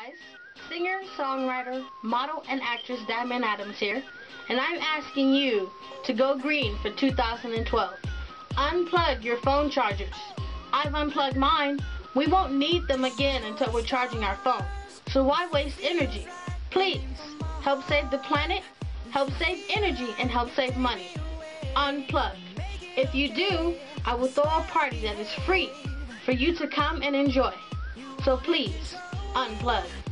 guys, singer, songwriter, model, and actress Diamond Adams here, and I'm asking you to go green for 2012. Unplug your phone chargers. I've unplugged mine. We won't need them again until we're charging our phone. So why waste energy? Please, help save the planet, help save energy, and help save money. Unplug. If you do, I will throw a party that is free for you to come and enjoy. So please, unplug.